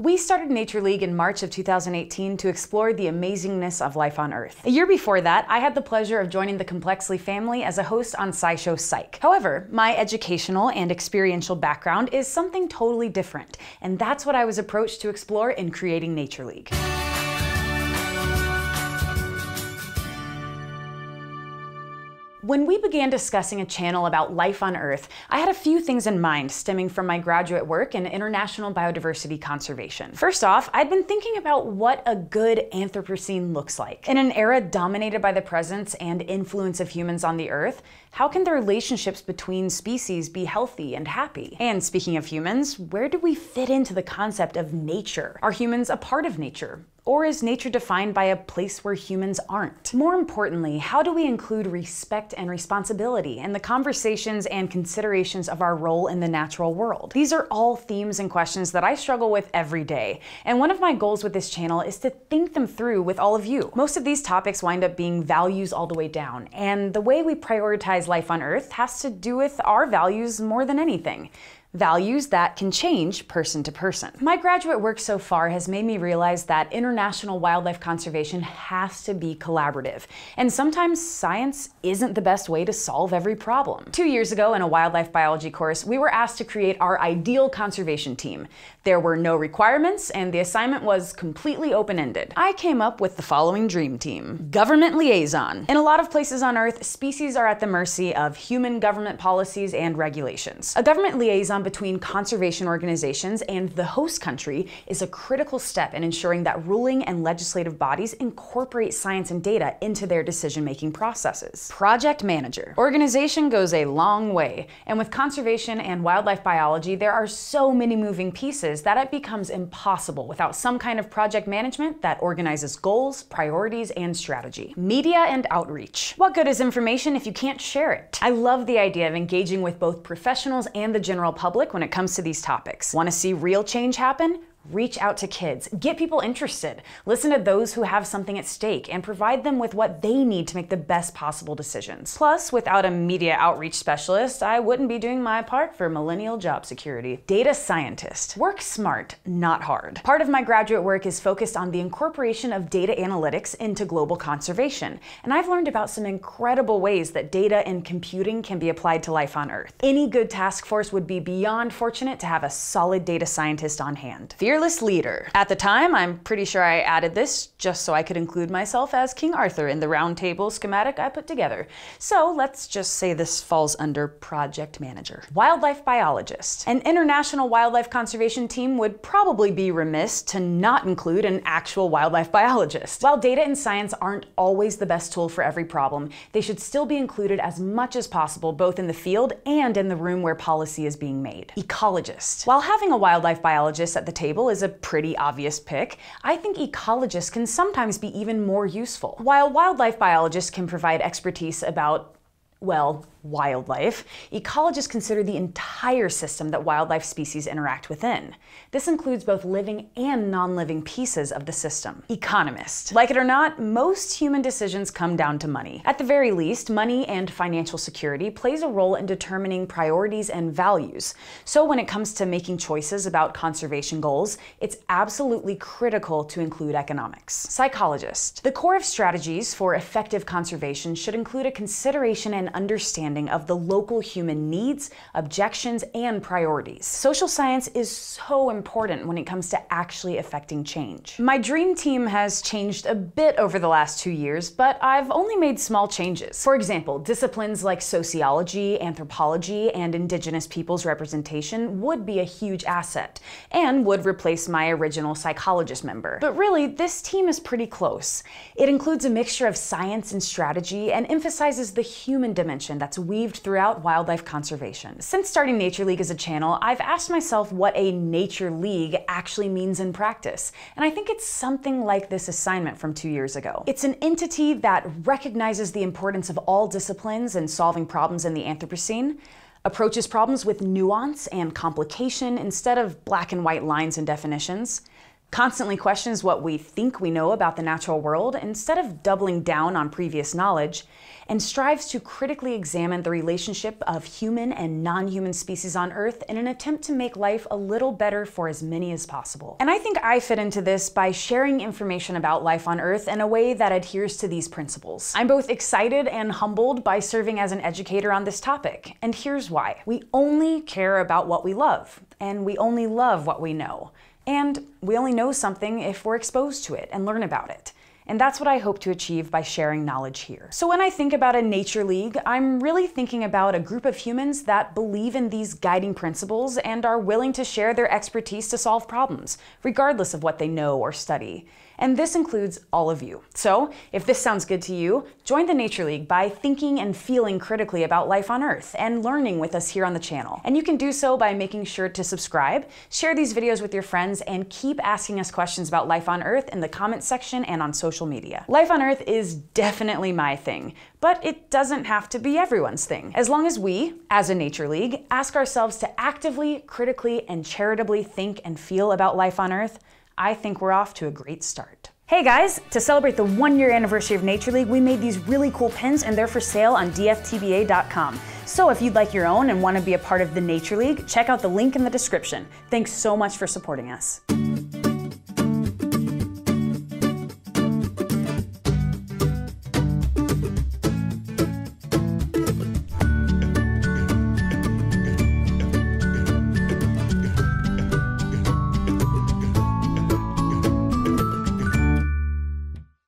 We started Nature League in March of 2018 to explore the amazingness of life on Earth. A year before that, I had the pleasure of joining the Complexly family as a host on SciShow Psych. However, my educational and experiential background is something totally different, and that's what I was approached to explore in creating Nature League. When we began discussing a channel about life on Earth, I had a few things in mind stemming from my graduate work in international biodiversity conservation. First off, I'd been thinking about what a good Anthropocene looks like. In an era dominated by the presence and influence of humans on the Earth, how can the relationships between species be healthy and happy? And speaking of humans, where do we fit into the concept of nature? Are humans a part of nature? Or is nature defined by a place where humans aren't? More importantly, how do we include respect and responsibility in the conversations and considerations of our role in the natural world? These are all themes and questions that I struggle with every day, and one of my goals with this channel is to think them through with all of you. Most of these topics wind up being values all the way down, and the way we prioritize life on Earth has to do with our values more than anything values that can change person to person. My graduate work so far has made me realize that international wildlife conservation has to be collaborative, and sometimes science isn't the best way to solve every problem. Two years ago in a wildlife biology course, we were asked to create our ideal conservation team. There were no requirements, and the assignment was completely open-ended. I came up with the following dream team. Government liaison. In a lot of places on Earth, species are at the mercy of human government policies and regulations. A government liaison liaison between conservation organizations and the host country is a critical step in ensuring that ruling and legislative bodies incorporate science and data into their decision-making processes. Project manager. Organization goes a long way, and with conservation and wildlife biology, there are so many moving pieces that it becomes impossible without some kind of project management that organizes goals, priorities, and strategy. Media and outreach. What good is information if you can't share it? I love the idea of engaging with both professionals and the general public public when it comes to these topics. Want to see real change happen? Reach out to kids, get people interested, listen to those who have something at stake, and provide them with what they need to make the best possible decisions. Plus, without a media outreach specialist, I wouldn't be doing my part for millennial job security. Data scientist. Work smart, not hard. Part of my graduate work is focused on the incorporation of data analytics into global conservation, and I've learned about some incredible ways that data and computing can be applied to life on Earth. Any good task force would be beyond fortunate to have a solid data scientist on hand. Fearless leader. At the time, I'm pretty sure I added this just so I could include myself as King Arthur in the round table schematic I put together. So let's just say this falls under project manager. Wildlife biologist. An international wildlife conservation team would probably be remiss to not include an actual wildlife biologist. While data and science aren't always the best tool for every problem, they should still be included as much as possible both in the field and in the room where policy is being made. Ecologist. While having a wildlife biologist at the table is a pretty obvious pick, I think ecologists can sometimes be even more useful. While wildlife biologists can provide expertise about well, wildlife, ecologists consider the entire system that wildlife species interact within. This includes both living and non-living pieces of the system. Economist. Like it or not, most human decisions come down to money. At the very least, money and financial security plays a role in determining priorities and values. So when it comes to making choices about conservation goals, it's absolutely critical to include economics. Psychologist. The core of strategies for effective conservation should include a consideration and understanding of the local human needs, objections, and priorities. Social science is so important when it comes to actually affecting change. My dream team has changed a bit over the last two years, but I've only made small changes. For example, disciplines like sociology, anthropology, and indigenous peoples representation would be a huge asset, and would replace my original psychologist member. But really, this team is pretty close. It includes a mixture of science and strategy, and emphasizes the human dimension that's weaved throughout wildlife conservation. Since starting Nature League as a channel, I've asked myself what a Nature League actually means in practice, and I think it's something like this assignment from two years ago. It's an entity that recognizes the importance of all disciplines in solving problems in the Anthropocene, approaches problems with nuance and complication instead of black and white lines and definitions, constantly questions what we think we know about the natural world instead of doubling down on previous knowledge, and strives to critically examine the relationship of human and non human species on Earth in an attempt to make life a little better for as many as possible. And I think I fit into this by sharing information about life on Earth in a way that adheres to these principles. I'm both excited and humbled by serving as an educator on this topic, and here's why. We only care about what we love, and we only love what we know. And we only know something if we're exposed to it and learn about it. And that's what I hope to achieve by sharing knowledge here. So when I think about a nature league, I'm really thinking about a group of humans that believe in these guiding principles and are willing to share their expertise to solve problems, regardless of what they know or study and this includes all of you. So, if this sounds good to you, join the Nature League by thinking and feeling critically about life on Earth and learning with us here on the channel. And you can do so by making sure to subscribe, share these videos with your friends, and keep asking us questions about life on Earth in the comments section and on social media. Life on Earth is definitely my thing, but it doesn't have to be everyone's thing. As long as we, as a Nature League, ask ourselves to actively, critically, and charitably think and feel about life on Earth, I think we're off to a great start. Hey guys, to celebrate the one year anniversary of Nature League, we made these really cool pins and they're for sale on dftba.com. So if you'd like your own and want to be a part of the Nature League, check out the link in the description. Thanks so much for supporting us.